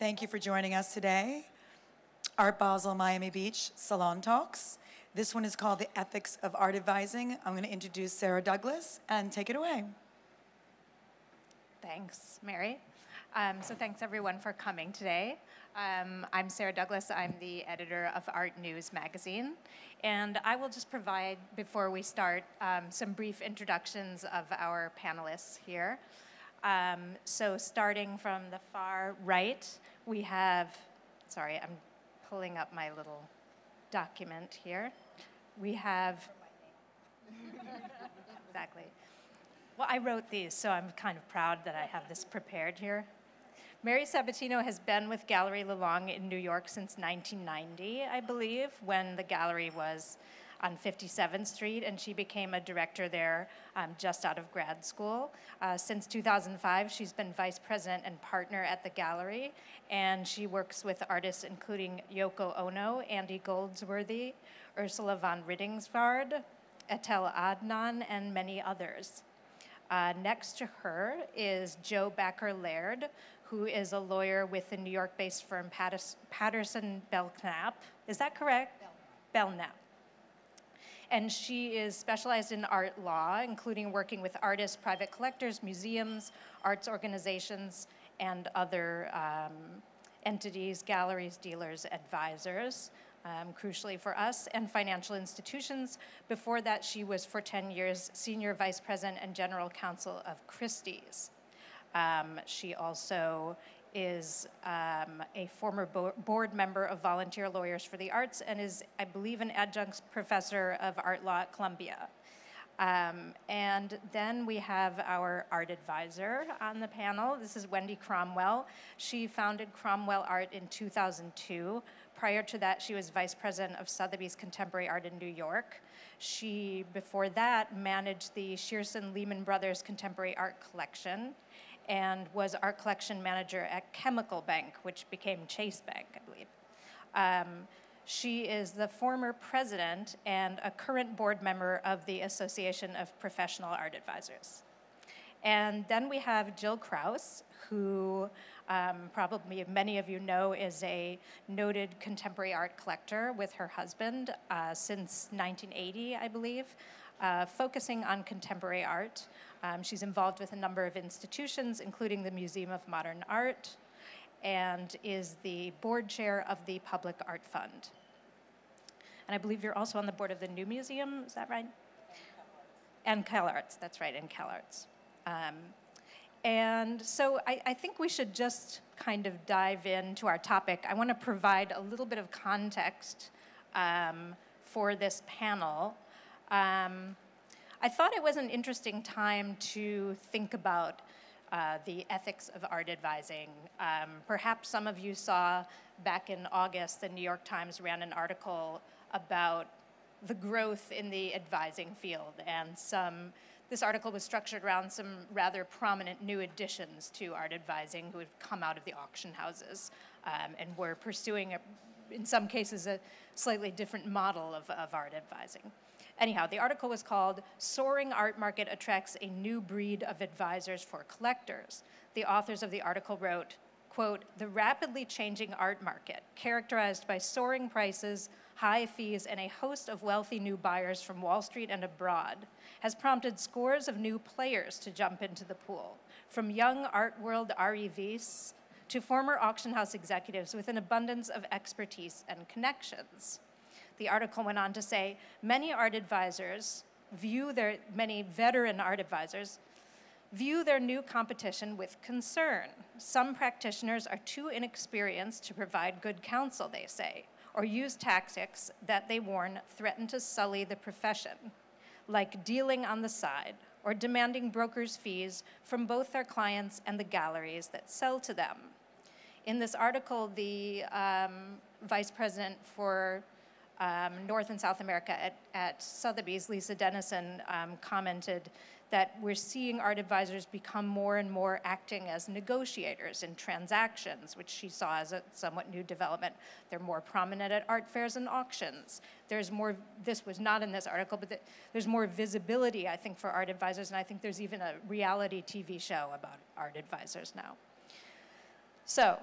Thank you for joining us today. Art Basel Miami Beach Salon Talks. This one is called The Ethics of Art Advising. I'm going to introduce Sarah Douglas and take it away. Thanks, Mary. Um, so thanks everyone for coming today. Um, I'm Sarah Douglas. I'm the editor of ARTnews magazine. And I will just provide, before we start, um, some brief introductions of our panelists here. Um, so starting from the far right, we have, sorry, I'm pulling up my little document here. We have, exactly. Well, I wrote these, so I'm kind of proud that I have this prepared here. Mary Sabbatino has been with Galerie Lelong in New York since 1990, I believe, when the gallery was on 57th Street, and she became a director there um, just out of grad school. Uh, since 2005, she's been vice president and partner at the gallery, and she works with artists including Yoko Ono, Andy Goldsworthy, Ursula von Rydingsvard, Etel Adnan, and many others. Uh, next to her is Jo Backer Laird, who is a lawyer with the New York-based firm Patterson Belknap. Is that correct? Belknap. And she is specialized in art law, including working with artists, private collectors, museums, arts organizations, and other um, entities, galleries, dealers, advisors, um, crucially for us, and financial institutions. Before that, she was for 10 years Senior Vice President and General Counsel of Christie's. Um, she also is um, a former bo board member of Volunteer Lawyers for the Arts and is, I believe, an adjunct professor of art law at Columbia. Um, and then we have our art advisor on the panel. This is Wendy Cromwell. She founded Cromwell Art in 2002. Prior to that, she was vice president of Sotheby's Contemporary Art in New York. She, before that, managed the Shearson Lehman Brothers Contemporary Art Collection and was art collection manager at Chemical Bank, which became Chase Bank, I believe. Um, she is the former president and a current board member of the Association of Professional Art Advisors. And then we have Jill Kraus, who um, probably many of you know is a noted contemporary art collector with her husband uh, since 1980, I believe, uh, focusing on contemporary art. Um, she's involved with a number of institutions, including the Museum of Modern Art, and is the board chair of the Public Art Fund. And I believe you're also on the board of the New Museum, is that right? And CalArts, that's right, and CalArts. Um, and so I, I, think we should just kind of dive into our topic. I want to provide a little bit of context um, for this panel. Um, I thought it was an interesting time to think about uh, the ethics of art advising. Um, perhaps some of you saw back in August, the New York Times ran an article about the growth in the advising field and some this article was structured around some rather prominent new additions to art advising who had come out of the auction houses um, and were pursuing, a, in some cases, a slightly different model of, of art advising. Anyhow, the article was called Soaring Art Market Attracts a New Breed of Advisors for Collectors. The authors of the article wrote, quote, the rapidly changing art market, characterized by soaring prices, high fees, and a host of wealthy new buyers from Wall Street and abroad, has prompted scores of new players to jump into the pool, from young art world REVs to former auction house executives with an abundance of expertise and connections. The article went on to say, many art advisors view their, many veteran art advisors view their new competition with concern. Some practitioners are too inexperienced to provide good counsel, they say, or use tactics that they warn threaten to sully the profession, like dealing on the side or demanding brokers' fees from both their clients and the galleries that sell to them. In this article, the um, vice president for um, North and South America at, at Sotheby's, Lisa Dennison, um, commented that we're seeing art advisors become more and more acting as negotiators in transactions, which she saw as a somewhat new development. They're more prominent at art fairs and auctions. There's more, this was not in this article, but the, there's more visibility, I think, for art advisors, and I think there's even a reality TV show about art advisors now. So,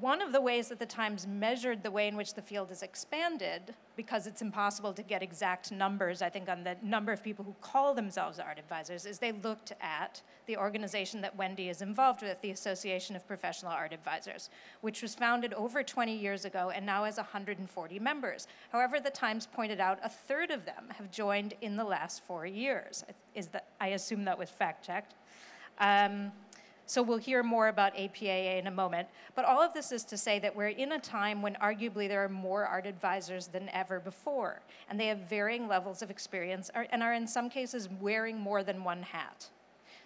one of the ways that the Times measured the way in which the field is expanded, because it's impossible to get exact numbers, I think, on the number of people who call themselves art advisors, is they looked at the organization that Wendy is involved with, the Association of Professional Art Advisors, which was founded over 20 years ago and now has 140 members. However, the Times pointed out a third of them have joined in the last four years. Is that, I assume that was fact checked. Um, so we'll hear more about APAA in a moment. But all of this is to say that we're in a time when arguably there are more art advisors than ever before. And they have varying levels of experience and are in some cases wearing more than one hat.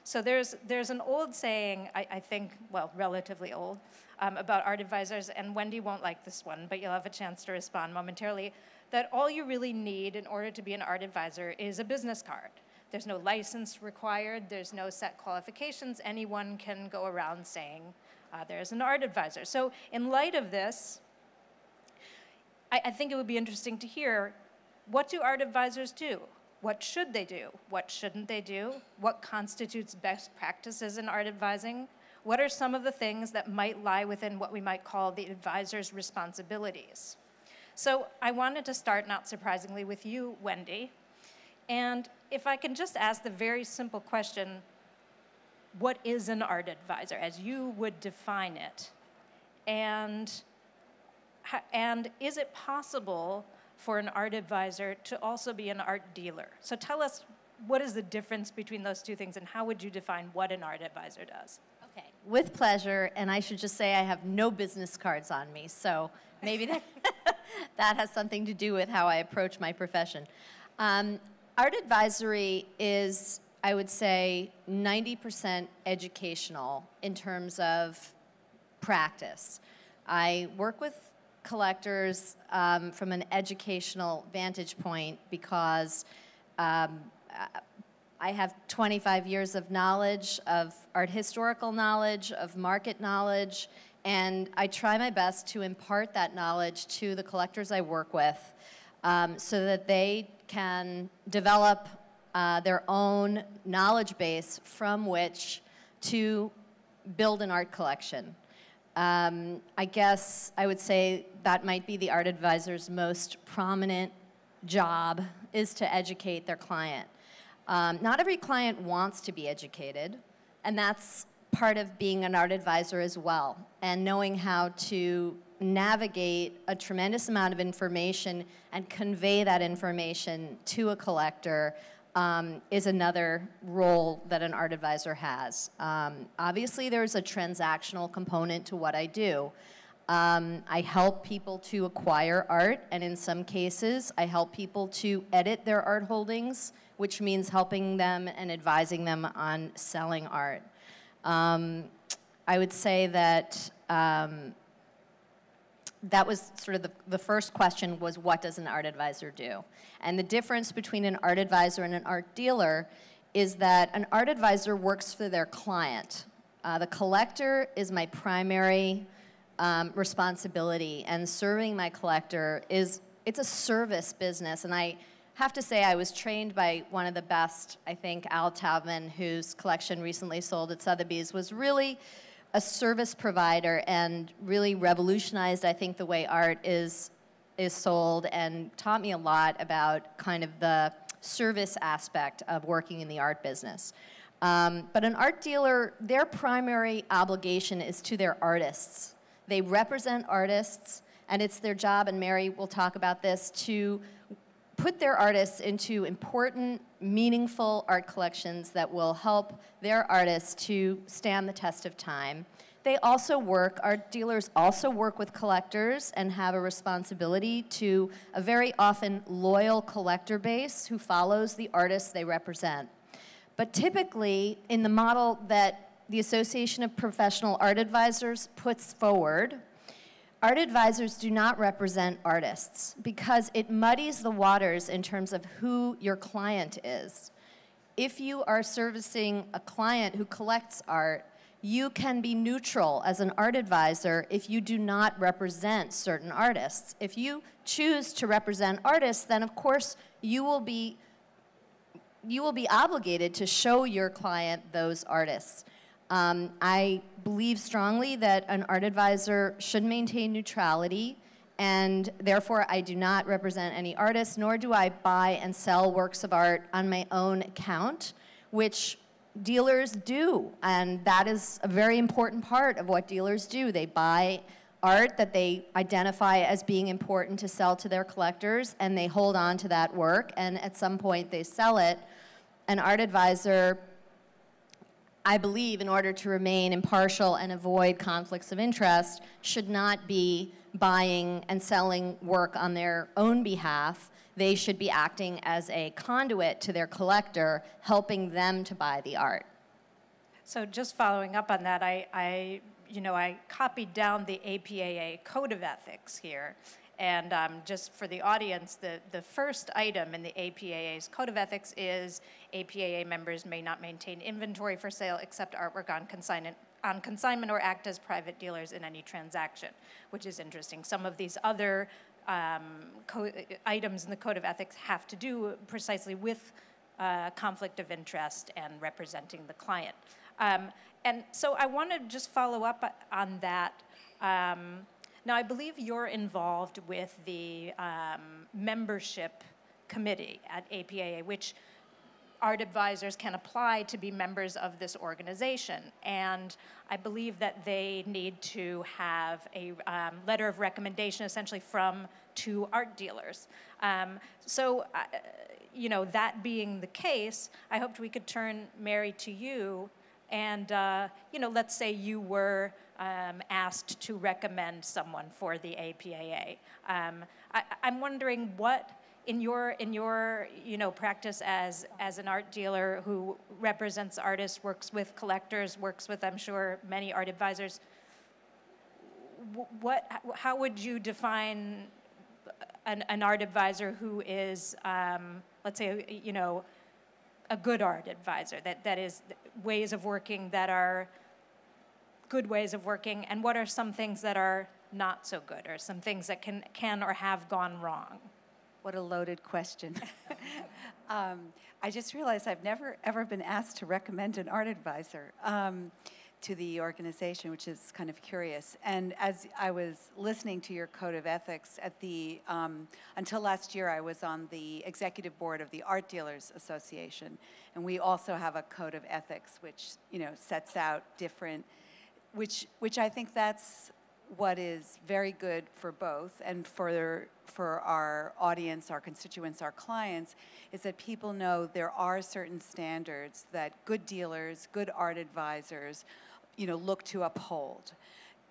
So there's, there's an old saying, I, I think, well, relatively old, um, about art advisors, and Wendy won't like this one, but you'll have a chance to respond momentarily, that all you really need in order to be an art advisor is a business card. There's no license required, there's no set qualifications. Anyone can go around saying uh, there's an art advisor. So, in light of this, I, I think it would be interesting to hear what do art advisors do? What should they do? What shouldn't they do? What constitutes best practices in art advising? What are some of the things that might lie within what we might call the advisor's responsibilities? So I wanted to start, not surprisingly, with you, Wendy. And if I can just ask the very simple question what is an art advisor as you would define it? And, and is it possible for an art advisor to also be an art dealer? So tell us what is the difference between those two things and how would you define what an art advisor does? Okay, with pleasure. And I should just say I have no business cards on me, so maybe that, that has something to do with how I approach my profession. Um, Art advisory is, I would say, 90% educational in terms of practice. I work with collectors um, from an educational vantage point because um, I have 25 years of knowledge, of art historical knowledge, of market knowledge, and I try my best to impart that knowledge to the collectors I work with um, so that they can develop uh, their own knowledge base from which to build an art collection. Um, I guess I would say that might be the art advisor's most prominent job is to educate their client. Um, not every client wants to be educated, and that's part of being an art advisor as well, and knowing how to navigate a tremendous amount of information and convey that information to a collector um, is another role that an art advisor has. Um, obviously, there's a transactional component to what I do. Um, I help people to acquire art, and in some cases, I help people to edit their art holdings, which means helping them and advising them on selling art. Um, I would say that um, that was sort of the, the first question was what does an art advisor do? And the difference between an art advisor and an art dealer is that an art advisor works for their client. Uh, the collector is my primary um, responsibility, and serving my collector is it's a service business. And I have to say, I was trained by one of the best, I think, Al Taubman, whose collection recently sold at Sotheby's, was really a service provider and really revolutionized, I think, the way art is, is sold and taught me a lot about kind of the service aspect of working in the art business. Um, but an art dealer, their primary obligation is to their artists. They represent artists, and it's their job, and Mary will talk about this, to put their artists into important, meaningful art collections that will help their artists to stand the test of time. They also work, art dealers also work with collectors and have a responsibility to a very often loyal collector base who follows the artists they represent. But typically, in the model that the Association of Professional Art Advisors puts forward, Art advisors do not represent artists because it muddies the waters in terms of who your client is. If you are servicing a client who collects art, you can be neutral as an art advisor if you do not represent certain artists. If you choose to represent artists, then of course you will be you will be obligated to show your client those artists. Um, I believe strongly that an art advisor should maintain neutrality, and therefore I do not represent any artists, nor do I buy and sell works of art on my own account, which dealers do. And that is a very important part of what dealers do. They buy art that they identify as being important to sell to their collectors, and they hold on to that work, and at some point they sell it. An art advisor I believe, in order to remain impartial and avoid conflicts of interest, should not be buying and selling work on their own behalf. They should be acting as a conduit to their collector, helping them to buy the art. So just following up on that, I, I you know, I copied down the APAA Code of Ethics here. And um, just for the audience, the, the first item in the APAA's Code of Ethics is APAA members may not maintain inventory for sale except artwork on consignment, on consignment or act as private dealers in any transaction, which is interesting. Some of these other um, items in the Code of Ethics have to do precisely with uh, conflict of interest and representing the client. Um, and so I want to just follow up on that. Um, now, I believe you're involved with the um, membership committee at APAA, which art advisors can apply to be members of this organization. And I believe that they need to have a um, letter of recommendation essentially from two art dealers. Um, so, uh, you know, that being the case, I hoped we could turn Mary to you and, uh, you know, let's say you were um, asked to recommend someone for the APAA. Um, I, am wondering what, in your, in your you know, practice as, as an art dealer who represents artists, works with collectors, works with, I'm sure, many art advisors, what, how would you define an, an art advisor who is, um, let's say, you know, a good art advisor, that, that is ways of working that are good ways of working, and what are some things that are not so good, or some things that can, can or have gone wrong? What a loaded question. um, I just realized I've never ever been asked to recommend an art advisor. Um, to the organization, which is kind of curious. And as I was listening to your code of ethics at the, um, until last year, I was on the executive board of the Art Dealers Association, and we also have a code of ethics, which you know sets out different, which which I think that's what is very good for both and for for our audience, our constituents, our clients, is that people know there are certain standards that good dealers, good art advisors, you know, look to uphold.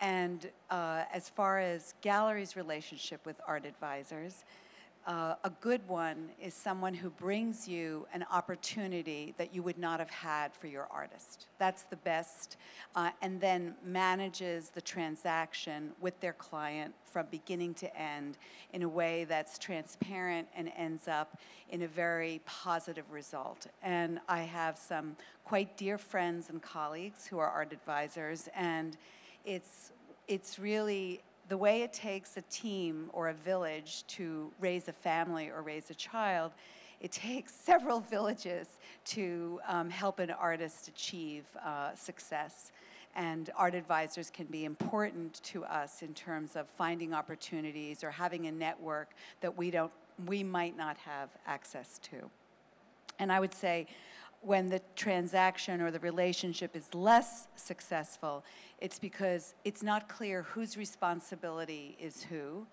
And uh, as far as gallery's relationship with art advisors, uh, a good one is someone who brings you an opportunity that you would not have had for your artist. That's the best. Uh, and then manages the transaction with their client from beginning to end in a way that's transparent and ends up in a very positive result. And I have some quite dear friends and colleagues who are art advisors, and it's, it's really the way it takes a team or a village to raise a family or raise a child, it takes several villages to um, help an artist achieve uh, success. And art advisors can be important to us in terms of finding opportunities or having a network that we don't, we might not have access to. And I would say when the transaction or the relationship is less successful, it's because it's not clear whose responsibility is who.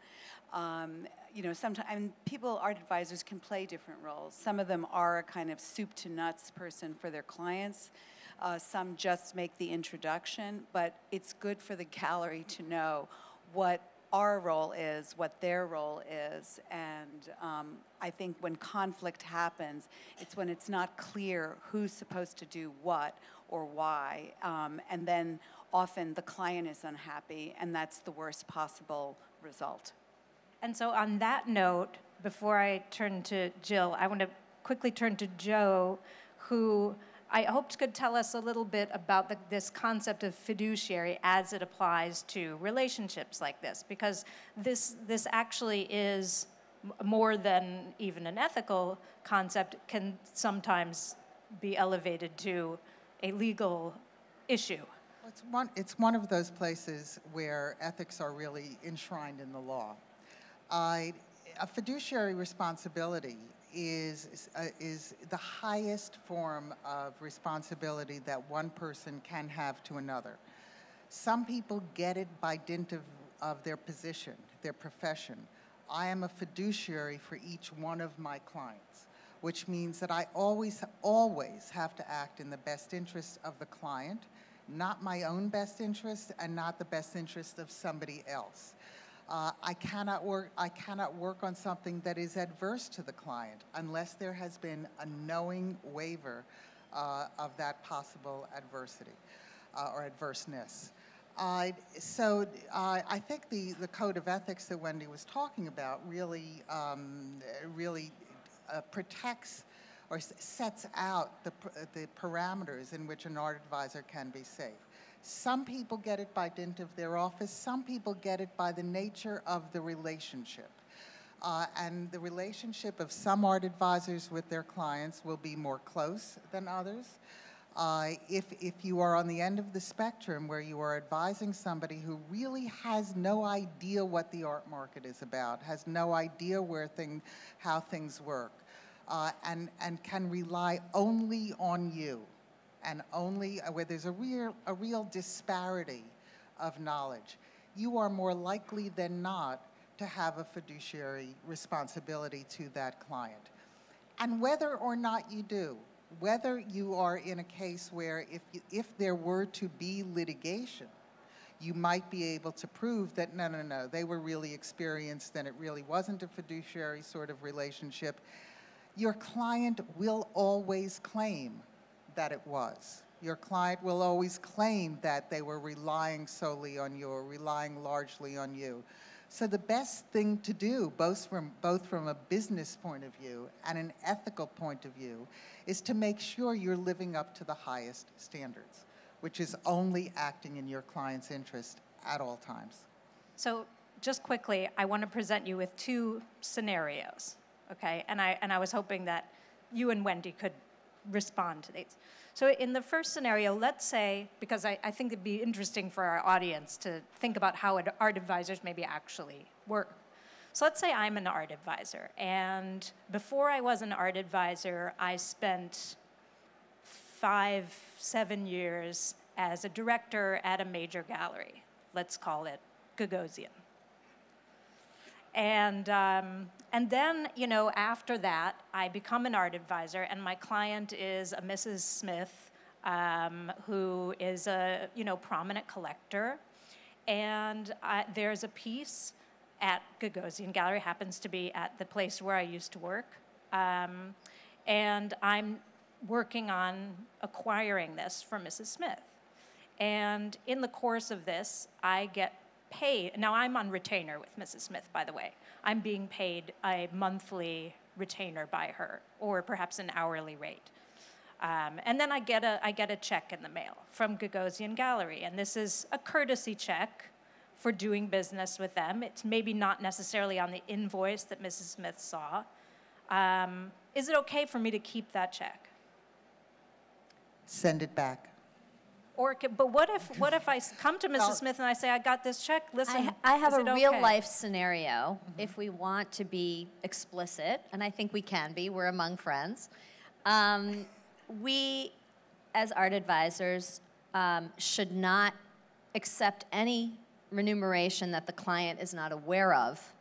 Um, you know, sometimes people, art advisors can play different roles. Some of them are a kind of soup to nuts person for their clients. Uh, some just make the introduction, but it's good for the gallery to know what our role is, what their role is. And um, I think when conflict happens, it's when it's not clear who's supposed to do what or why. Um, and then often the client is unhappy, and that's the worst possible result. And so, on that note, before I turn to Jill, I want to quickly turn to Jo, who I hoped could tell us a little bit about the, this concept of fiduciary as it applies to relationships like this, because this, this actually is more than even an ethical concept, can sometimes be elevated to a legal issue. It's one, it's one of those places where ethics are really enshrined in the law. Uh, a fiduciary responsibility is, uh, is the highest form of responsibility that one person can have to another. Some people get it by dint of, of their position, their profession. I am a fiduciary for each one of my clients, which means that I always, always have to act in the best interest of the client, not my own best interest and not the best interest of somebody else. Uh, I cannot work. I cannot work on something that is adverse to the client unless there has been a knowing waiver uh, of that possible adversity uh, or adverseness. So I think the, the code of ethics that Wendy was talking about really, um, really uh, protects or sets out the, the parameters in which an art advisor can be safe. Some people get it by dint of their office. Some people get it by the nature of the relationship. Uh, and the relationship of some art advisors with their clients will be more close than others. Uh, if, if you are on the end of the spectrum where you are advising somebody who really has no idea what the art market is about, has no idea where thing, how things work, uh, and, and can rely only on you, and only uh, where there's a real, a real disparity of knowledge, you are more likely than not to have a fiduciary responsibility to that client. And whether or not you do, whether you are in a case where if, if there were to be litigation, you might be able to prove that no, no, no, they were really experienced and it really wasn't a fiduciary sort of relationship. Your client will always claim that it was. Your client will always claim that they were relying solely on you or relying largely on you. So the best thing to do, both from, both from a business point of view and an ethical point of view, is to make sure you're living up to the highest standards, which is only acting in your client's interest at all times. So just quickly, I want to present you with two scenarios, okay? And I, and I was hoping that you and Wendy could respond to these. So in the first scenario, let's say, because I, I think it'd be interesting for our audience to think about how art advisors maybe actually work. So let's say I'm an art advisor, and before I was an art advisor, I spent five, seven years as a director at a major gallery. Let's call it Gagosian. And, um, and then, you know, after that, I become an art advisor, and my client is a Mrs. Smith, um, who is a, you know, prominent collector. And I, there's a piece at Gagosian Gallery, happens to be at the place where I used to work. Um, and I'm working on acquiring this for Mrs. Smith. And in the course of this, I get paid. Now, I'm on retainer with Mrs. Smith, by the way. I'm being paid a monthly retainer by her, or perhaps an hourly rate. Um, and then I get, a, I get a check in the mail from Gagosian Gallery, and this is a courtesy check for doing business with them. It's maybe not necessarily on the invoice that Mrs. Smith saw. Um, is it okay for me to keep that check? Send it back. Or, but what if, what if I come to Mrs. Smith and I say, I got this check, listen, I, I have a real okay?" life scenario, if we want to be explicit, and I think we can be, we're among friends. Um, we, as art advisors, um, should not accept any remuneration that the client is not aware of.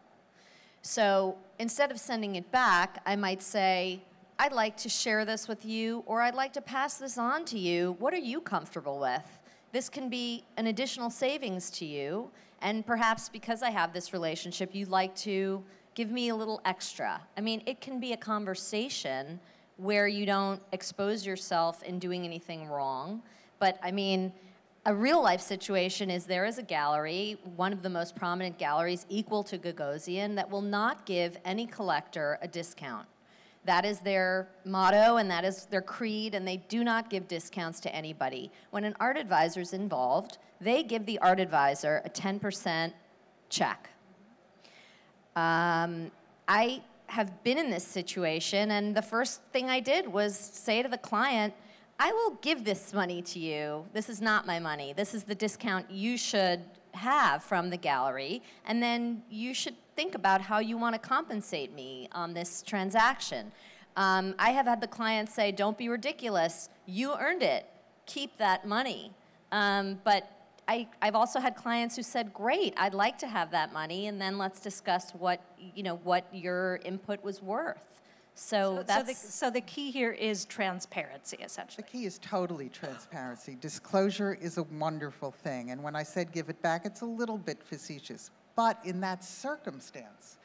So instead of sending it back, I might say, I'd like to share this with you, or I'd like to pass this on to you. What are you comfortable with? This can be an additional savings to you, and perhaps because I have this relationship, you'd like to give me a little extra. I mean, it can be a conversation where you don't expose yourself in doing anything wrong. But I mean, a real life situation is there is a gallery, one of the most prominent galleries equal to Gagosian, that will not give any collector a discount. That is their motto and that is their creed, and they do not give discounts to anybody. When an art advisor is involved, they give the art advisor a 10% check. Um, I have been in this situation, and the first thing I did was say to the client, I will give this money to you. This is not my money. This is the discount you should have from the gallery. And then you should think about how you want to compensate me on this transaction. Um, I have had the clients say, don't be ridiculous. You earned it. Keep that money. Um, but I, I've also had clients who said, great, I'd like to have that money, and then let's discuss what, you know, what your input was worth. So, So the, that's, so the key here is transparency, essentially. The key is totally transparency. Disclosure is a wonderful thing, and when I said give it back, it's a little bit facetious. But in that circumstance,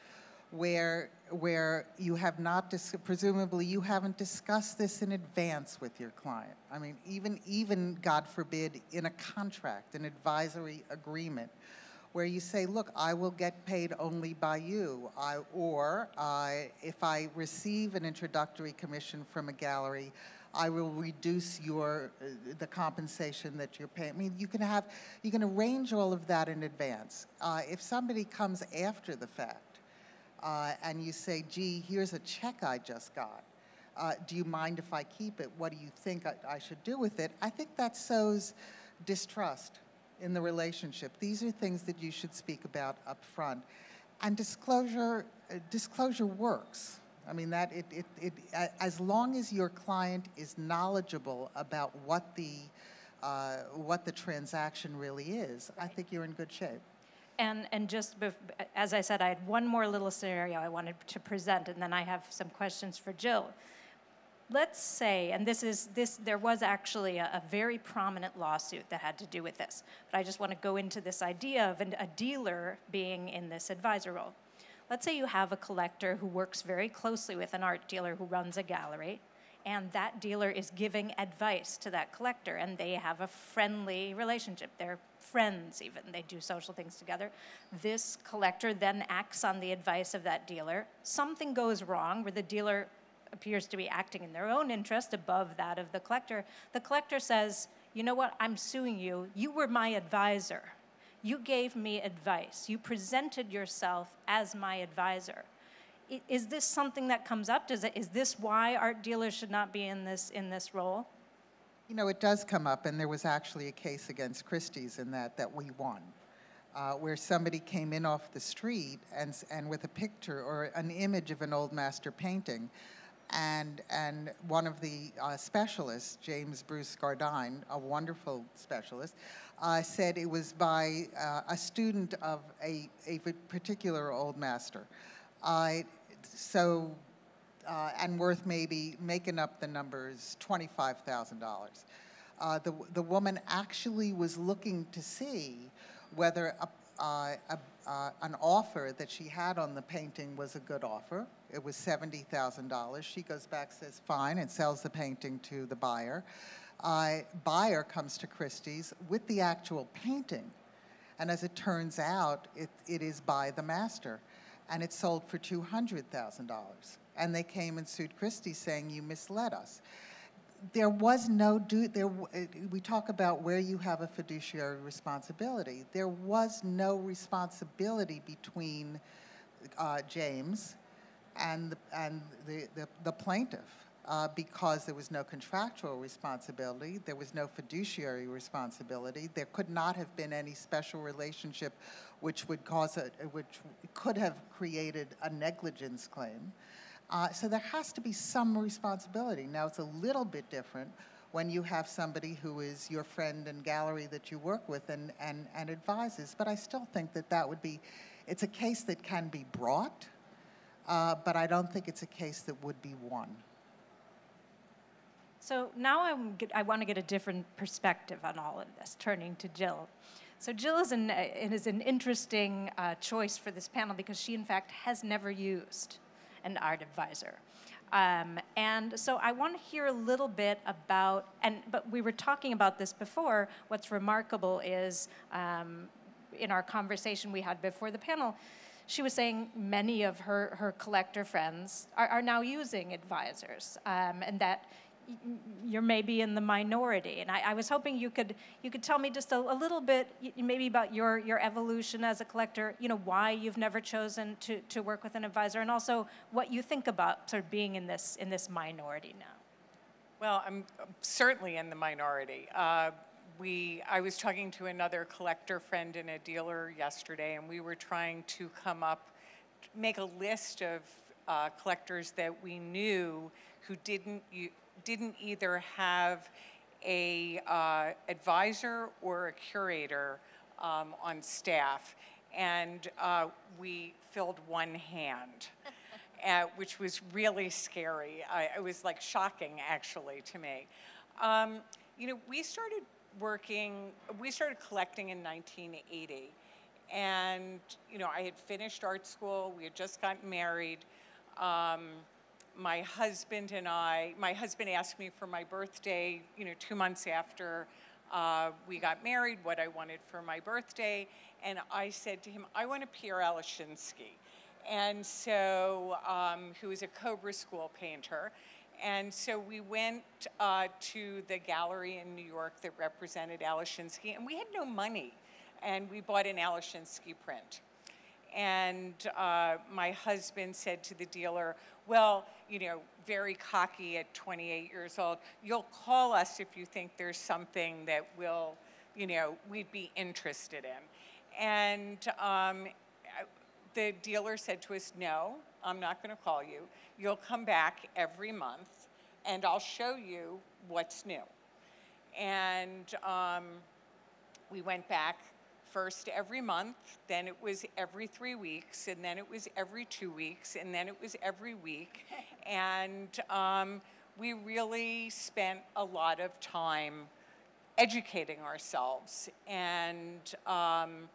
where where you have not presumably you haven't discussed this in advance with your client. I mean, even even God forbid in a contract, an advisory agreement, where you say, look, I will get paid only by you, I, or I, if I receive an introductory commission from a gallery, I will reduce your uh, the compensation that you're paying. I mean, you can have you can arrange all of that in advance. Uh, if somebody comes after the fact uh, and you say, "Gee, here's a check I just got. Uh, do you mind if I keep it? What do you think I, I should do with it?" I think that sows distrust in the relationship. These are things that you should speak about up front. And disclosure, uh, disclosure works. I mean, that it, it, it, as long as your client is knowledgeable about what the, uh, what the transaction really is, I think you're in good shape. And, and just as I said, I had one more little scenario I wanted to present, and then I have some questions for Jill. Let's say, and this is this, there was actually a, a very prominent lawsuit that had to do with this, but I just want to go into this idea of an, a dealer being in this advisor role. Let's say you have a collector who works very closely with an art dealer who runs a gallery, and that dealer is giving advice to that collector, and they have a friendly relationship. They're friends, even. They do social things together. This collector then acts on the advice of that dealer. Something goes wrong where the dealer appears to be acting in their own interest above that of the collector. The collector says, You know what? I'm suing you. You were my advisor. You gave me advice. You presented yourself as my advisor. Is this something that comes up? Does it, is this why art dealers should not be in this, in this role? You know, it does come up, and there was actually a case against Christie's in that that we won, uh, where somebody came in off the street and and with a picture or an image of an old master painting, and and one of the uh, specialists, James Bruce Gardine, a wonderful specialist, uh, said it was by uh, a student of a a particular old master. Uh, so uh, and worth maybe making up the numbers $25,000. Uh, the, the woman actually was looking to see whether a, a, an offer that she had on the painting was a good offer. It was $70,000. She goes back, says fine, and sells the painting to the buyer. Buyer comes to Christie's with the actual painting. And as it turns out, it, it is by the master. And it sold for $200,000. And they came and sued Christie saying, You misled us. There was no do there we talk about where you have a fiduciary responsibility. There was no responsibility between uh, James and the, and the, the, the plaintiff uh, because there was no contractual responsibility, there was no fiduciary responsibility, there could not have been any special relationship which would cause a, which could have created a negligence claim. Uh, so there has to be some responsibility. Now it's a little bit different when you have somebody who is your friend and gallery that you work with and, and, and advises, but I still think that that would be, it's a case that can be brought, uh, but I don't think it's a case that would be won. So now I'm, I want to get a different perspective on all of this, turning to Jill. So Jill is an, is an interesting uh, choice for this panel because she, in fact, has never used an art advisor. Um, and so I want to hear a little bit about, and but we were talking about this before. What's remarkable is um, in our conversation we had before the panel, she was saying many of her, her collector friends are, are now using advisors, um, and that you're maybe in the minority. And I, I was hoping you could you could tell me just a, a little bit, maybe about your your evolution as a collector. You know why you've never chosen to, to work with an advisor, and also what you think about sort of being in this in this minority now. Well, I'm certainly in the minority. Uh, we, I was talking to another collector friend and a dealer yesterday, and we were trying to come up, make a list of uh, collectors that we knew who didn't didn't either have a uh, advisor or a curator um, on staff, and uh, we filled one hand uh, which was really scary. I, it was like shocking, actually, to me. Um, you know, we started working, we started collecting in 1980. And, you know, I had finished art school, we had just gotten married. Um, my husband and I, my husband asked me for my birthday, you know, two months after uh, we got married, what I wanted for my birthday. And I said to him, I want a Pierre Alechinsky and so um, who was a Cobra School painter. And so we went uh, to the gallery in New York that represented Alechinsky, and we had no money, and we bought an Alechinsky print. And uh, my husband said to the dealer, Well, you know, very cocky at 28 years old, you'll call us if you think there's something that will, you know, we'd be interested in. And um, the dealer said to us, no, I'm not going to call you. You'll come back every month and I'll show you what's new. And um, we went back first every month, then it was every three weeks, and then it was every two weeks, and then it was every week. And um, we really spent a lot of time educating ourselves and, um,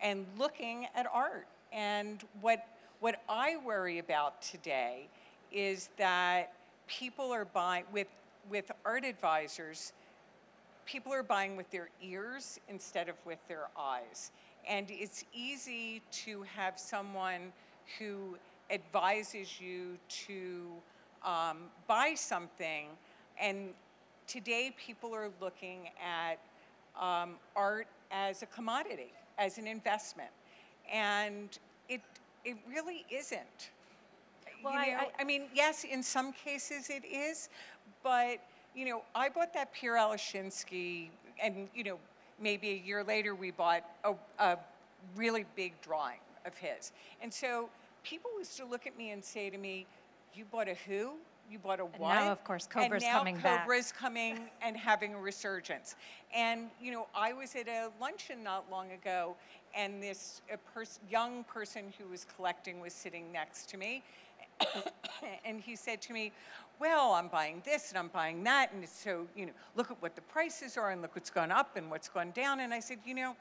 and looking at art and what, what I worry about today is that people are buying, with, with art advisors, people are buying with their ears instead of with their eyes. And it's easy to have someone who advises you to um, buy something. And today, people are looking at um, art as a commodity, as an investment and it it really isn't. Well, you I- know, I- I mean, yes, in some cases it is, but you know, I bought that Pierre Alechinsky, and you know, maybe a year later we bought a, a really big drawing of his, and so people used to look at me and say to me, "You bought a who?" You bought a what? now, of course, Cobra's and now coming back. Cobra's coming and having a resurgence. And you know, I was at a luncheon not long ago, and this a pers- young person who was collecting was sitting next to me, and he said to me, "Well, I'm buying this and I'm buying that, and so you know, look at what the prices are, and look what's gone up and what's gone down." And I said, "You know."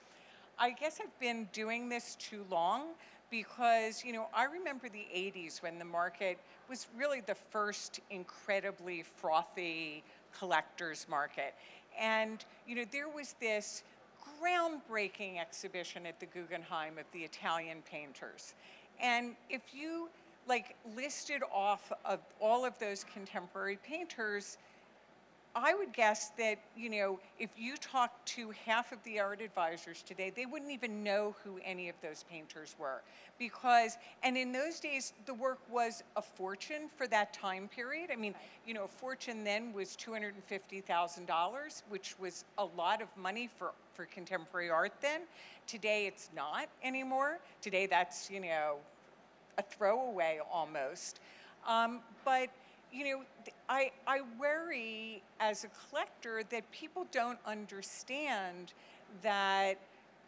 I guess I've been doing this too long because, you know, I remember the 80s when the market was really the first incredibly frothy collector's market. And, you know, there was this groundbreaking exhibition at the Guggenheim of the Italian painters. And if you like listed off of all of those contemporary painters, I would guess that, you know, if you talk to half of the art advisors today, they wouldn't even know who any of those painters were. Because, and in those days, the work was a fortune for that time period. I mean, you know, a fortune then was $250,000, which was a lot of money for, for contemporary art then. Today, it's not anymore. Today, that's, you know, a throwaway almost. Um, but you know, I, I worry as a collector that people don't understand that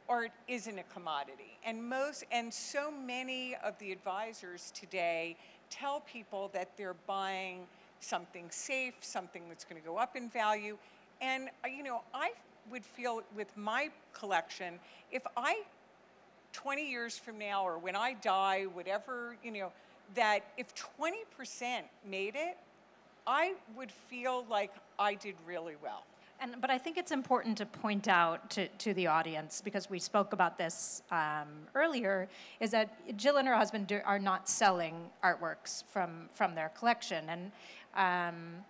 art isn't a commodity. And most, and so many of the advisors today tell people that they're buying something safe, something that's going to go up in value. And, uh, you know, I would feel with my collection, if I 20 years from now or when I die, whatever, you know, that if 20% made it, I would feel like I did really well. And, but I think it's important to point out to, to the audience, because we spoke about this um, earlier, is that Jill and her husband do, are not selling artworks from, from their collection. And um,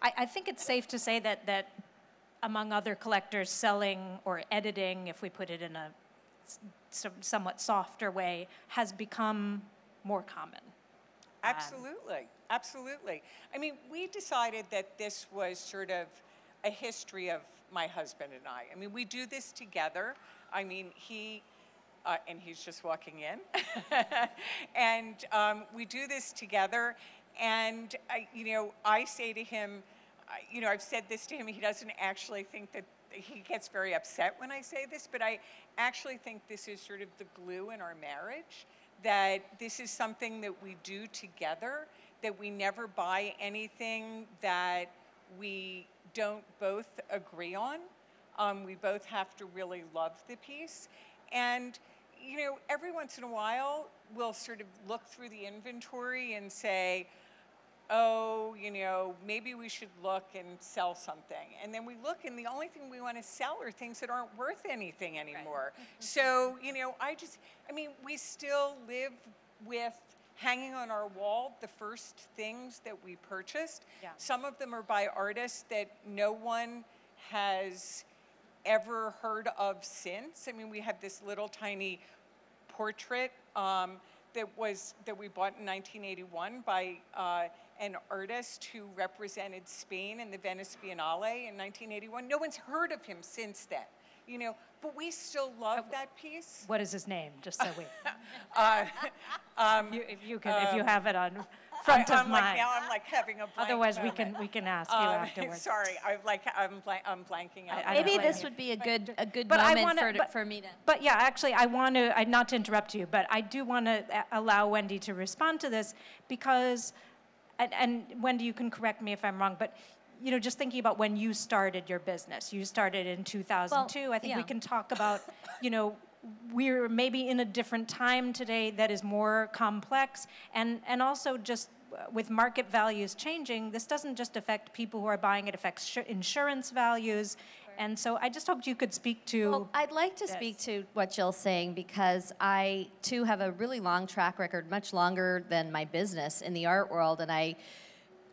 I, I think it's safe to say that, that among other collectors, selling or editing, if we put it in a somewhat softer way, has become more common. Absolutely, absolutely. I mean, we decided that this was sort of a history of my husband and I. I mean, we do this together. I mean, he, uh, and he's just walking in. and um, we do this together. And, I, you know, I say to him, I- you know, I've said this to him, he doesn't actually think that, he gets very upset when I say this, but I actually think this is sort of the glue in our marriage, that this is something that we do together, that we never buy anything that we don't both agree on. Um, we both have to really love the piece. And, you know, every once in a while, we'll sort of look through the inventory and say, oh, you know, maybe we should look and sell something. And then we look, and the only thing we want to sell are things that aren't worth anything anymore. so, you know, I just, I mean, we still live with hanging on our wall the first things that we purchased. Yeah. Some of them are by artists that no one has ever heard of since. I mean, we have this little tiny portrait um, that was that we bought in 1981 by uh, an artist who represented Spain in the Venice Biennale in 1981. No one's heard of him since then, you know. But we still love that piece. What is his name, just so we, Uh, um, you- if you can, if you have it on I, front of am like mind. now I'm like having a blank Otherwise, we can, we can ask you Um, afterwards. sorry, I'm like I'm, blank, I'm blanking out. I Maybe this you. would be a good, a good But I moment wanna- for, but- for me to. But yeah, actually, I want to, not to interrupt you, but I do want to allow Wendy to respond to this because, and, and Wendy, you can correct me if I'm wrong, but you know, just thinking about when you started your business, you started in 2002. I think we can talk about, you know, we're maybe in a different time today that is more complex, and and also just uh, with market values changing, this doesn't just affect people who are buying; it affects insurance values. And so, I just hoped you could speak to. Well, I'd like to speak to what Jill's saying because I too have a really long track record, much longer than my business in the art world. And I,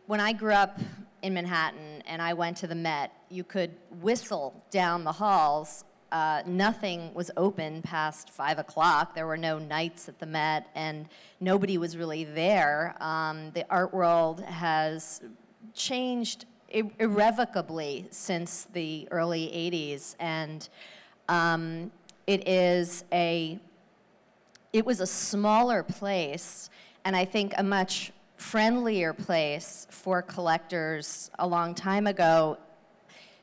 when I grew up in Manhattan and I went to the Met, you could whistle down the halls. Uh, nothing was open past five o'clock. There were no nights at the Met, and nobody was really there. Um, the art world has changed irrevocably since the early 80s and um, it is a it was a smaller place and i think a much friendlier place for collectors a long time ago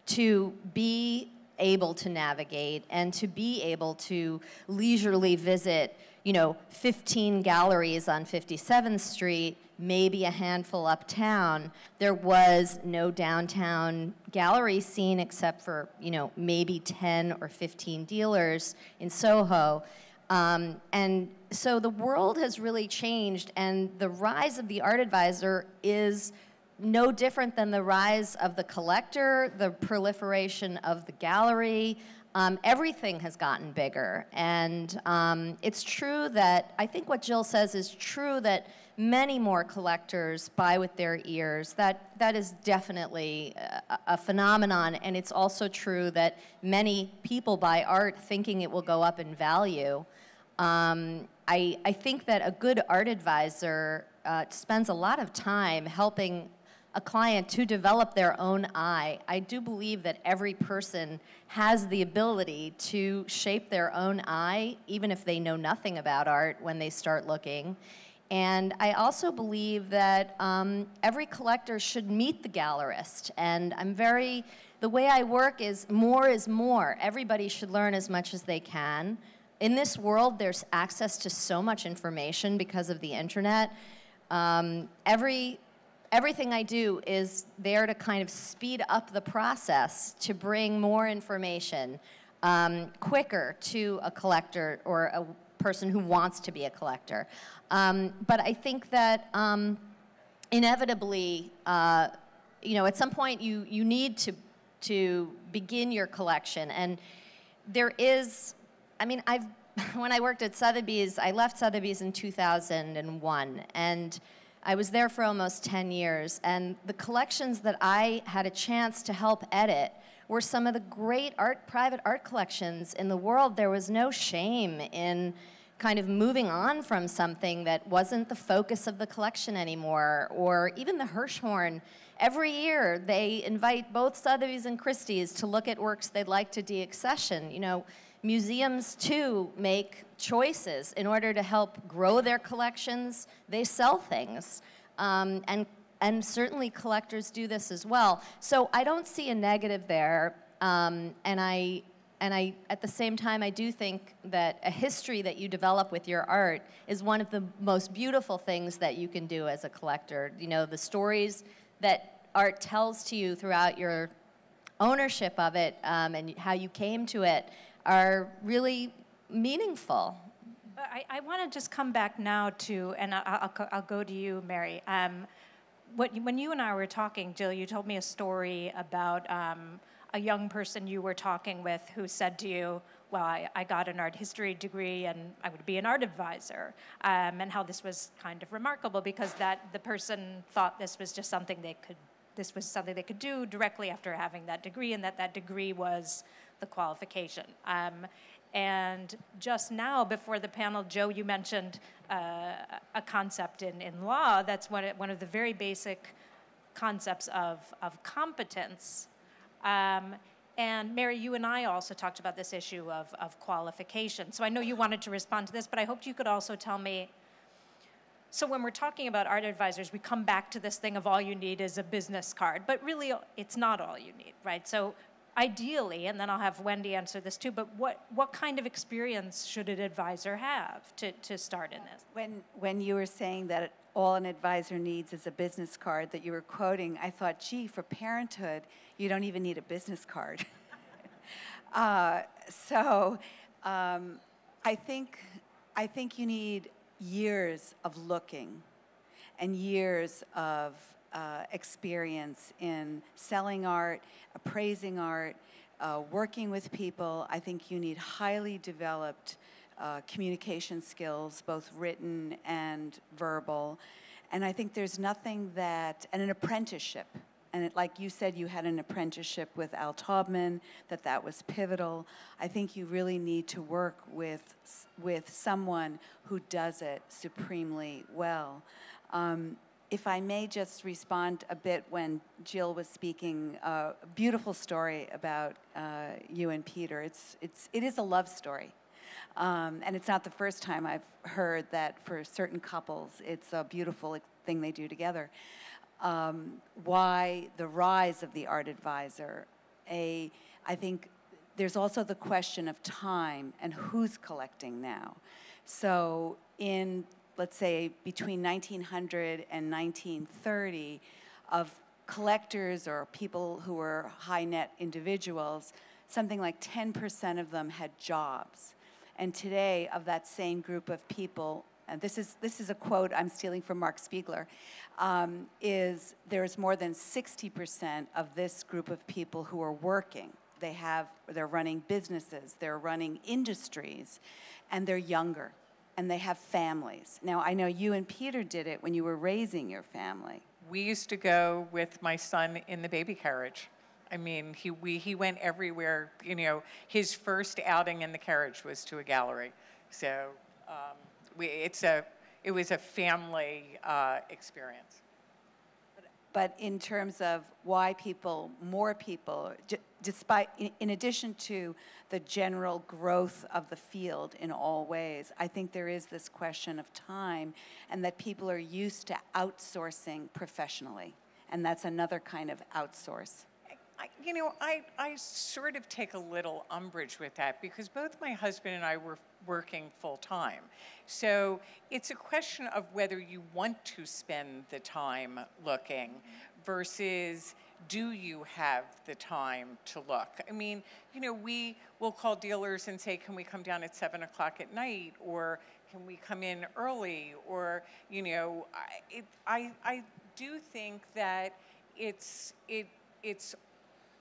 to be able to navigate and to be able to leisurely visit, you know, 15 galleries on 57th Street, maybe a handful uptown. There was no downtown gallery scene except for, you know, maybe 10 or 15 dealers in Soho. Um, and so the world has really changed, and the rise of the art advisor is no different than the rise of the collector, the proliferation of the gallery. Um, everything has gotten bigger. And um, it's true that, I think what Jill says is true that many more collectors buy with their ears. That, that is definitely a, a phenomenon. And it's also true that many people buy art thinking it will go up in value. Um, I, I think that a good art advisor uh, spends a lot of time helping a client to develop their own eye. I do believe that every person has the ability to shape their own eye, even if they know nothing about art when they start looking. And I also believe that um, every collector should meet the gallerist. And I'm very, the way I work is more is more. Everybody should learn as much as they can. In this world, there's access to so much information because of the internet. Um, every everything I do is there to kind of speed up the process to bring more information um, quicker to a collector or a person who wants to be a collector. Um, but I think that um, inevitably, uh, you know, at some point you, you need to, to begin your collection. And there is, I mean, I've, when I worked at Sotheby's, I left Sotheby's in 2001. And I was there for almost 10 years, and the collections that I had a chance to help edit were some of the great art, private art collections in the world. There was no shame in kind of moving on from something that wasn't the focus of the collection anymore, or even the Hirshhorn. Every year, they invite both Sotheby's and Christie's to look at works they'd like to deaccession. You know, museums too make choices in order to help grow their collections. They sell things, um, and and certainly collectors do this as well. So I don't see a negative there, um, and I and I, at the same time, I do think that a history that you develop with your art is one of the most beautiful things that you can do as a collector. You know, the stories that art tells to you throughout your ownership of it um, and how you came to it are really meaningful. I, I want to just come back now to, and I, will I'll go to you, Mary. Um, what, when you and I were talking, Jill, you told me a story about um, a young person you were talking with who said to you, well, I, I got an art history degree and I would be an art advisor, um, and how this was kind of remarkable because that the person thought this was just something they could, this was something they could do directly after having that degree, and that that degree was the qualification. Um, and just now, before the panel, Jo, you mentioned uh, a concept in, in law that's one, one of the very basic concepts of, of competence um, and Mary, you and I also talked about this issue of, of qualification. So I know you wanted to respond to this, but I hoped you could also tell me. So when we're talking about art advisors, we come back to this thing of all you need is a business card, but really it's not all you need, right? So ideally, and then I'll have Wendy answer this too, but what, what kind of experience should an advisor have to, to start in this? When, when you were saying that all an advisor needs is a business card that you were quoting, I thought, gee, for parenthood, you don't even need a business card. uh, so um, I, think, I think you need years of looking and years of uh, experience in selling art, appraising art, uh, working with people. I think you need highly developed uh, communication skills, both written and verbal. And I think there's nothing that, and an apprenticeship. And it, like you said, you had an apprenticeship with Al Taubman, that that was pivotal. I think you really need to work with, with someone who does it supremely well. Um, if I may just respond a bit when Jill was speaking, a uh, beautiful story about uh, you and Peter. It's, it's, it is a love story. Um, and it's not the first time I've heard that for certain couples, it's a beautiful thing they do together. Um, why the rise of the art advisor? A, I think there's also the question of time and who's collecting now. So in, let's say, between 1900 and 1930, of collectors or people who were high net individuals, something like 10% of them had jobs. And today, of that same group of people, and this is, this is a quote I'm stealing from Mark Spiegler, um, is there's more than 60% of this group of people who are working. They have, they're running businesses, they're running industries, and they're younger, and they have families. Now, I know you and Peter did it when you were raising your family. We used to go with my son in the baby carriage. I mean, he, we, he went everywhere. You know, his first outing in the carriage was to a gallery. So um, we, it's a, it was a family uh, experience. But in terms of why people, more people, despite, in, addition to the general growth of the field in all ways, I think there is this question of time and that people are used to outsourcing professionally. And that's another kind of outsource. I, you know, I, I sort of take a little umbrage with that because both my husband and I were working full time. So it's a question of whether you want to spend the time looking versus do you have the time to look? I mean, you know, we will call dealers and say, can we come down at seven o'clock at night? Or can we come in early? Or, you know, I, it, I, I do think that it's, it, it's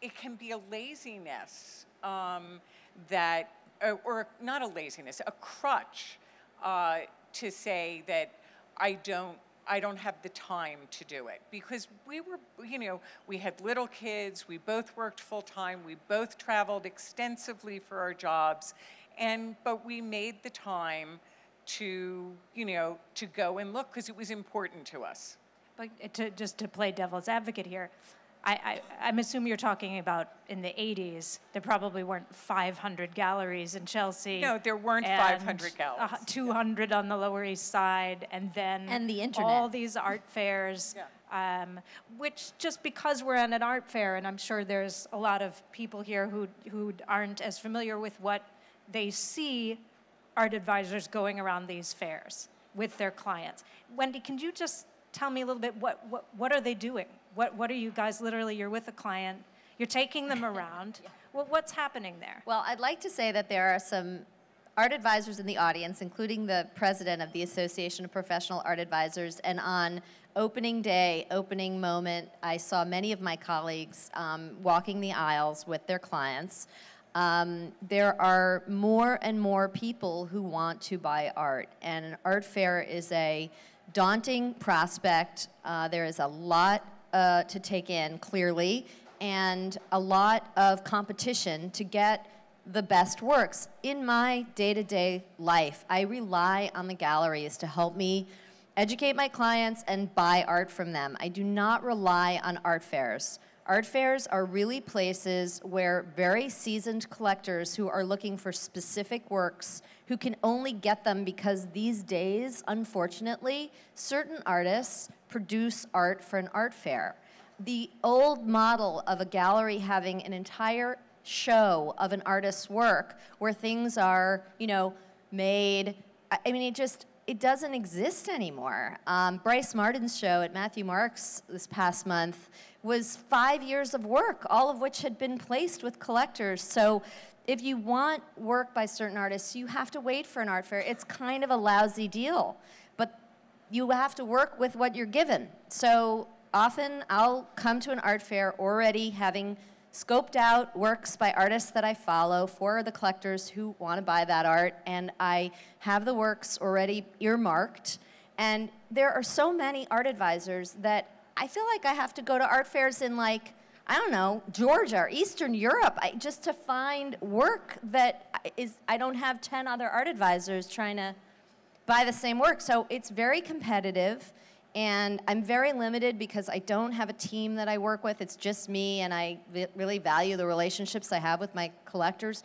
it can be a laziness um, that, or, uh, not a laziness, a crutch uh, to say that I don't, I don't have the time to do it because we were, you know, we had little kids, we both worked full time, we both traveled extensively for our jobs, and but we made the time to, you know, to go and look because it was important to us. But to, just to play devil's advocate here, I, I, I'm assuming you're talking about in the 80s, there probably weren't 500 galleries in Chelsea. No, there weren't 500 galleries. hu- 200 on the Lower East Side, and then And the internet. all these art fairs. Um, which just because we're at an art fair, and I'm sure there's a lot of people here who who aren't as familiar with what they see art advisors going around these fairs with their clients. Wendy, can you just tell me a little bit what, what, what are they doing? What, what are you guys literally, you're with a client, you're taking them around. Well, what's happening there? Well, I'd like to say that there are some art advisors in the audience, including the president of the Association of Professional Art Advisors. And on opening day, opening moment, I saw many of my colleagues um, walking the aisles with their clients. Um, there are more and more people who want to buy art, and an art fair is a daunting prospect. Uh, there is a lot uh, to take in, clearly, and a lot of competition to get the best works. In my day to day life, I rely on the galleries to help me educate my clients and buy art from them. I do not rely on art fairs. Art fairs are really places where very seasoned collectors who are looking for specific works, who can only get them because these days, unfortunately, certain artists produce art for an art fair. The old model of a gallery having an entire show of an artist's work where things are, you know, made, I mean, it just, it doesn't exist anymore. Um, Brice Marden's show at Matthew Marks this past month was five years of work, all of which had been placed with collectors. So if you want work by certain artists, you have to wait for an art fair. It's kind of a lousy deal, you have to work with what you're given. So often I'll come to an art fair already having scoped out works by artists that I follow for the collectors who want to buy that art, and I have the works already earmarked. And there are so many art advisors that I feel like I have to go to art fairs in like, I don't know, Georgia or Eastern Europe, I, just to find work that is, I don't have 10 other art advisors trying to buy the same work. So it's very competitive, and I'm very limited because I don't have a team that I work with. It's just me, and I really value the relationships I have with my collectors.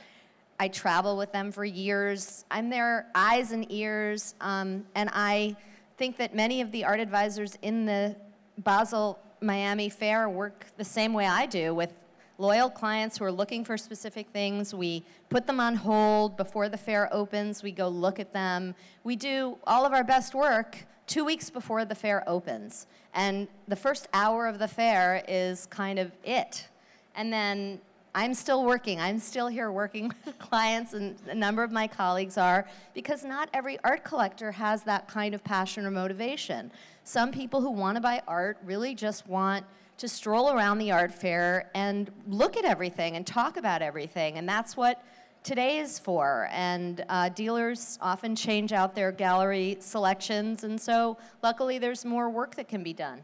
I travel with them for years. I'm their eyes and ears, um, and I think that many of the art advisors in the Basel Miami Fair work the same way I do with loyal clients who are looking for specific things. We put them on hold before the fair opens. We go look at them. We do all of our best work two weeks before the fair opens. And the first hour of the fair is kind of it. And then I'm still working. I'm still here working with clients, and a number of my colleagues are, because not every art collector has that kind of passion or motivation. Some people who want to buy art really just want to stroll around the art fair and look at everything and talk about everything, and that's what today is for. And uh, dealers often change out their gallery selections, and so luckily there's more work that can be done.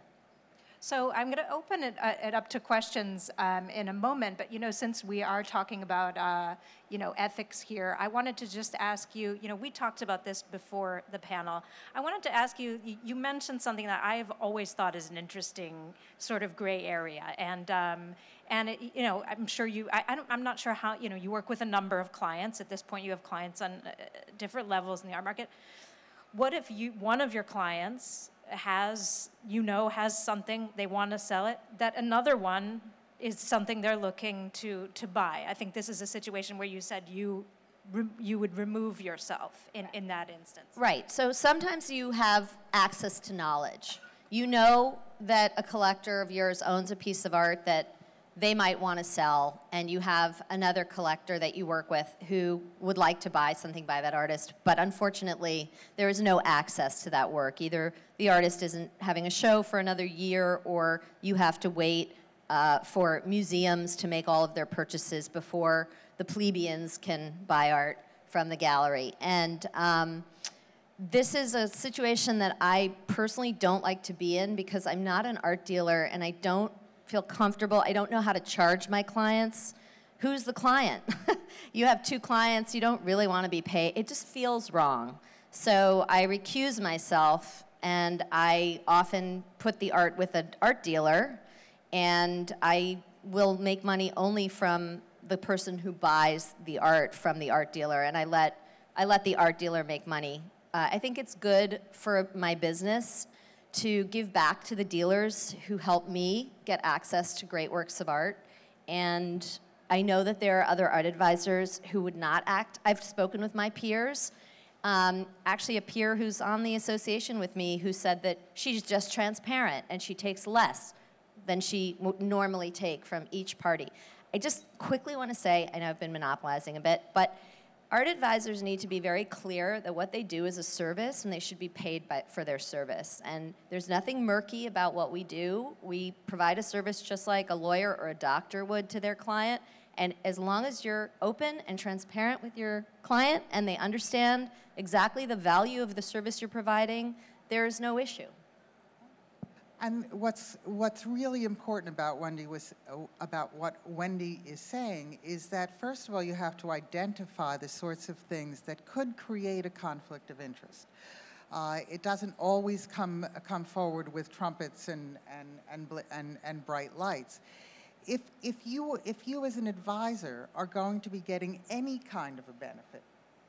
So I'm going to open it, uh, it up to questions um, in a moment, but you know, since we are talking about uh, you know ethics here, I wanted to just ask you. You know, we talked about this before the panel. I wanted to ask you. You mentioned something that I've always thought is an interesting sort of gray area, and um, and it, you know, I'm sure you. I, I I'm not sure how. You know, you work with a number of clients. At this point, you have clients on uh, different levels in the art market. What if you one of your clients has you know has something they want to sell it that another one is something they're looking to to buy? I think this is a situation where you said you you would remove yourself in in that instance. Right. So sometimes you have access to knowledge. You know that a collector of yours owns a piece of art that they might want to sell, and you have another collector that you work with who would like to buy something by that artist, but unfortunately, there is no access to that work. Either the artist isn't having a show for another year, or you have to wait uh, for museums to make all of their purchases before the plebeians can buy art from the gallery. And um, this is a situation that I personally don't like to be in because I'm not an art dealer and I don't feel comfortable. I don't know how to charge my clients. Who's the client? you have two clients, you don't really want to be paid. It just feels wrong. So I recuse myself, and I often put the art with an art dealer, and I will make money only from the person who buys the art from the art dealer, and I let I let the art dealer make money. Uh, I think it's good for my business to give back to the dealers who helped me get access to great works of art. And I know that there are other art advisors who would not act. I've spoken with my peers. Um, actually, a peer who's on the association with me who said that she's just transparent and she takes less than she would normally take from each party. I just quickly want to say, I know I've been monopolizing a bit, but art advisors need to be very clear that what they do is a service and they should be paid by, for their service. And there's nothing murky about what we do. We provide a service just like a lawyer or a doctor would to their client. And as long as you're open and transparent with your client and they understand exactly the value of the service you're providing, there is no issue. And what's, what's really important about Wendy was, about what Wendy is saying is that first of all, you have to identify the sorts of things that could create a conflict of interest. Uh, it doesn't always come, come forward with trumpets and, and, and, and, and bright lights. If, if, you, if you as an advisor are going to be getting any kind of a benefit,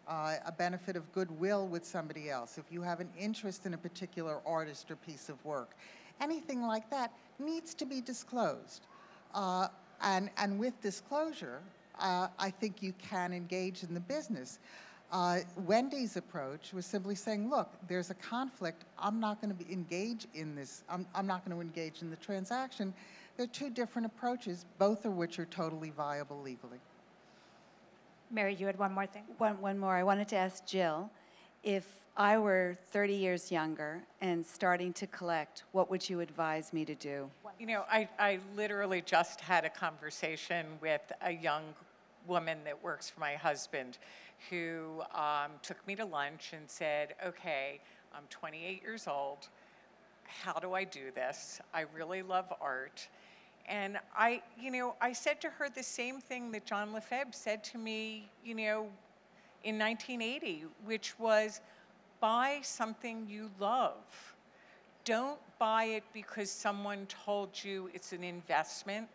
uh, a benefit of goodwill with somebody else, if you have an interest in a particular artist or piece of work, anything like that needs to be disclosed. Uh, and, and with disclosure, uh, I think you can engage in the business. Uh, Wendy's approach was simply saying, look, there's a conflict. I'm not going to engage in this. I'm, I'm not going to engage in the transaction. There are two different approaches, both of which are totally viable legally. Mary, you had one more thing. One, one more. I wanted to ask Jill if I were 30 years younger and starting to collect, what would you advise me to do? You know, I, I literally just had a conversation with a young woman that works for my husband who um, took me to lunch and said, okay, I'm 28 years old. How do I do this? I really love art. And I, you know, I said to her the same thing that John Lefebvre said to me, you know, in 1980, which was, buy something you love. Don't buy it because someone told you it's an investment.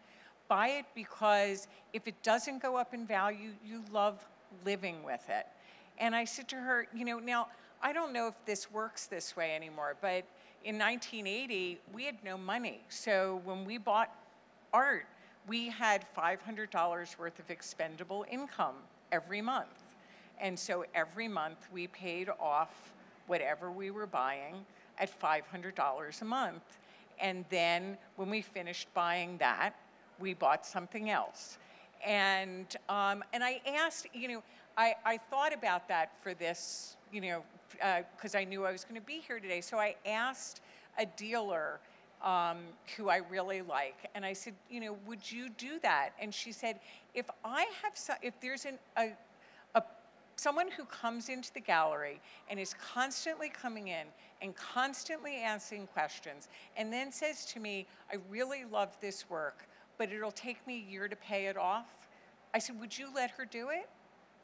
Buy it because if it doesn't go up in value, you love living with it. And I said to her, you know, now I don't know if this works this way anymore, but in 1980, we had no money. So when we bought art, we had $500 worth of expendable income every month. And so every month we paid off whatever we were buying at $500 a month. And then when we finished buying that, we bought something else. And, um, and I asked, you know, I, I thought about that for this, you know, because uh, I knew I was going to be here today. So I asked a dealer um, who I really like, and I said, you know, would you do that? And she said, if I have, so, if there's an, a someone who comes into the gallery and is constantly coming in and constantly asking questions and then says to me, I really love this work, but it'll take me a year to pay it off. I said, Would you let her do it?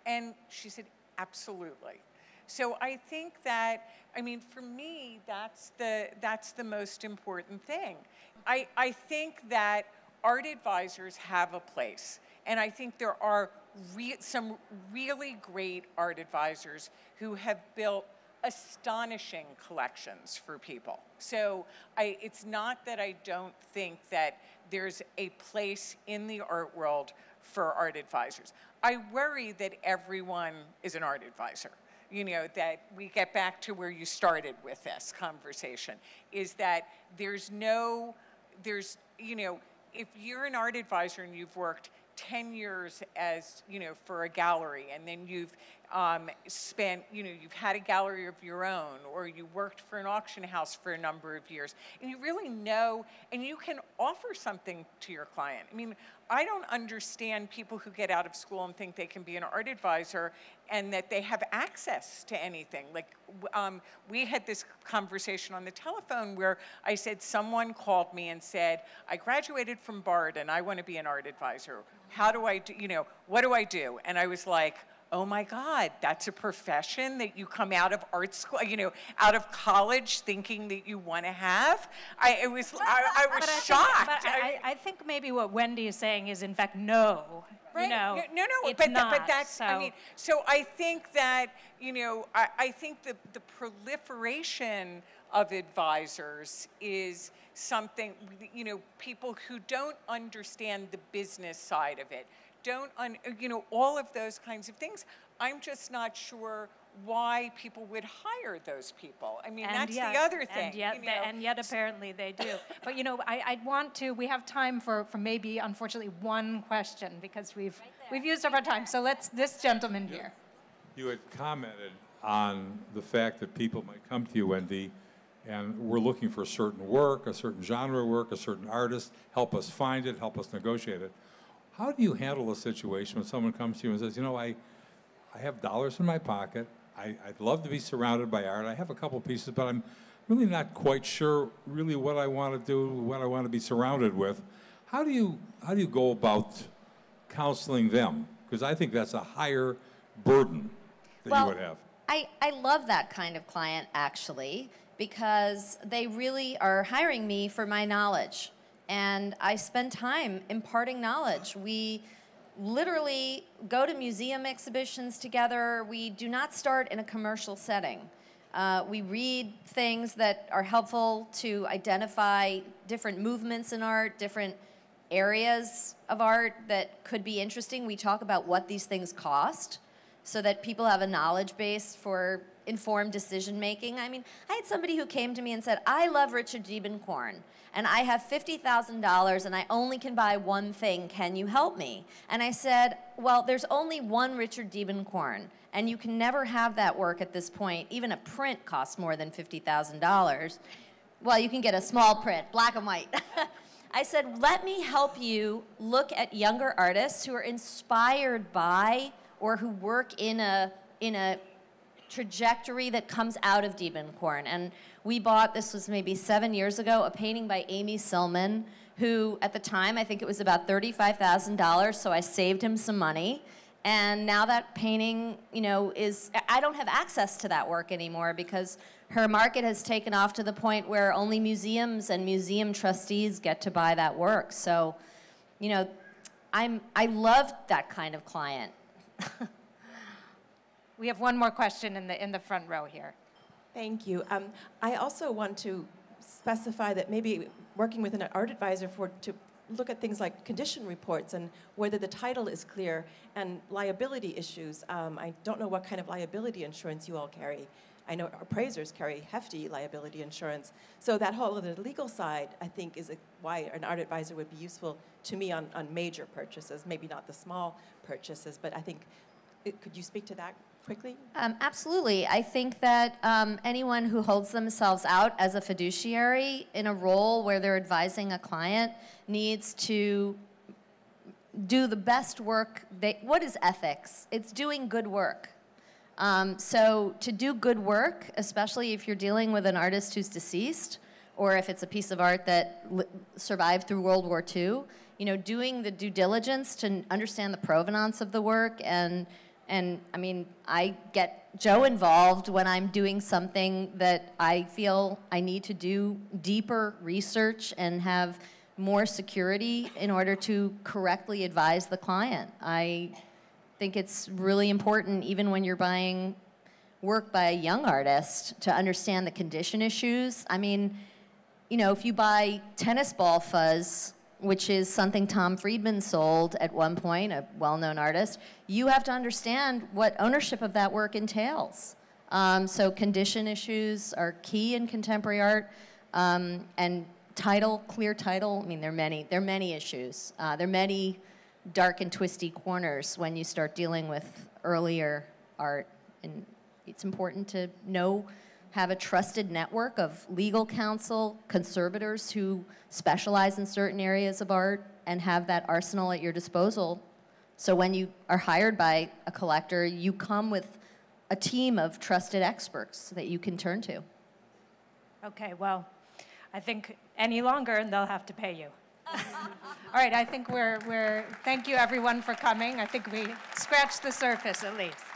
And she said, Absolutely. So I think that, I mean, for me, that's the, that's the most important thing. I, I think that art advisors have a place. And I think there are re some really great art advisors who have built astonishing collections for people. So I, it's not that I don't think that there's a place in the art world for art advisors. I worry that everyone is an art advisor. You know, that we get back to where you started with this conversation, is that there's no, there's, you know, if you're an art advisor and you've worked 10 years as, you know, for a gallery, and then you've um, spent, you know, you've had a gallery of your own, or you worked for an auction house for a number of years, and you really know, and you can offer something to your client. I mean, I don't understand people who get out of school and think they can be an art advisor and that they have access to anything. Like, um, we had this conversation on the telephone where I said, someone called me and said, I graduated from Bard and I want to be an art advisor. How do I do, you know, what do I do? And I was like, oh my God, that's a profession that you come out of art school, you know, out of college thinking that you want to have. I it was I, I was But I think- shocked. but I, I, think maybe what Wendy is saying is, in fact, no. Right. You know, no, no, it's but, not. but that's, I mean, so I think that, you know, I, I think the, the proliferation of advisors is something, you know, people who don't understand the business side of it, don't, un, you know, all of those kinds of things. I'm just not sure why people would hire those people. I mean, And that's yet- the other thing. And yet, you they- know. and yet apparently they do. But you know, I, I'd want to, we have time for, for maybe, unfortunately, one question because we've, we've used up our time. So let's, this gentleman here. You had commented on the fact that people might come to you, Wendy, and we're looking for a certain work, a certain genre of work, a certain artist, help us find it, help us negotiate it. How do you handle a situation when someone comes to you and says, you know, I, I have dollars in my pocket, I, I'd love to be surrounded by art, I have a couple pieces, but I'm really not quite sure really what I want to do, what I want to be surrounded with. How do you, how do you go about counseling them? Because I think that's a higher burden that you would have. I, I love that kind of client actually because they really are hiring me for my knowledge. And I spend time imparting knowledge. We literally go to museum exhibitions together. We do not start in a commercial setting. Uh, we read things that are helpful to identify different movements in art, different areas of art that could be interesting. We talk about what these things cost so that people have a knowledge base for informed decision making. I mean, I had somebody who came to me and said, I love Richard Diebenkorn, and I have $50,000 and I only can buy one thing. Can you help me? And I said, Well, there's only one Richard Diebenkorn, and you can never have that work at this point. Even a print costs more than $50,000. Well, you can get a small print, black and white. I said, let me help you look at younger artists who are inspired by or who work in a, in a trajectory that comes out of Diebenkorn. And we bought, this was maybe seven years ago, a painting by Amy Sillman, who at the time, I think it was about $35,000, so I saved him some money. And now that painting, you know, is, I don't have access to that work anymore because her market has taken off to the point where only museums and museum trustees get to buy that work. So, you know, I'm, I love that kind of client. We have one more question in the, in the front row here. Thank you. Um, I also want to specify that maybe working with an art advisor for to look at things like condition reports and whether the title is clear and liability issues. Um, I don't know what kind of liability insurance you all carry. I know appraisers carry hefty liability insurance. So that whole other legal side, I think, is a, why an art advisor would be useful to me on, on major purchases, maybe not the small purchases, but I think, it, could you speak to that quickly? Um, absolutely. I think that um, anyone who holds themselves out as a fiduciary in a role where they're advising a client needs to do the best work. They, what is ethics? It's doing good work. Um, so to do good work, especially if you're dealing with an artist who's deceased, or if it's a piece of art that survived through World War II, you know, doing the due diligence to understand the provenance of the work and and I mean, I get Jo involved when I'm doing something that I feel I need to do deeper research and have more security in order to correctly advise the client. I think it's really important, even when you're buying work by a young artist, to understand the condition issues. I mean, you know, if you buy tennis ball fuzz, which is something Tom Friedman sold at one point, a well known artist, you have to understand what ownership of that work entails. Um, so, condition issues are key in contemporary art. Um, and title, clear title, I mean, there are many, there are many issues. Uh, there are many dark and twisty corners when you start dealing with earlier art. And it's important to know have a trusted network of legal counsel, conservators who specialize in certain areas of art, and have that arsenal at your disposal. So when you are hired by a collector, you come with a team of trusted experts that you can turn to. Okay, well, I think any longer and they'll have to pay you. All right, I think we're, we're, thank you everyone for coming. I think we scratched the surface at least.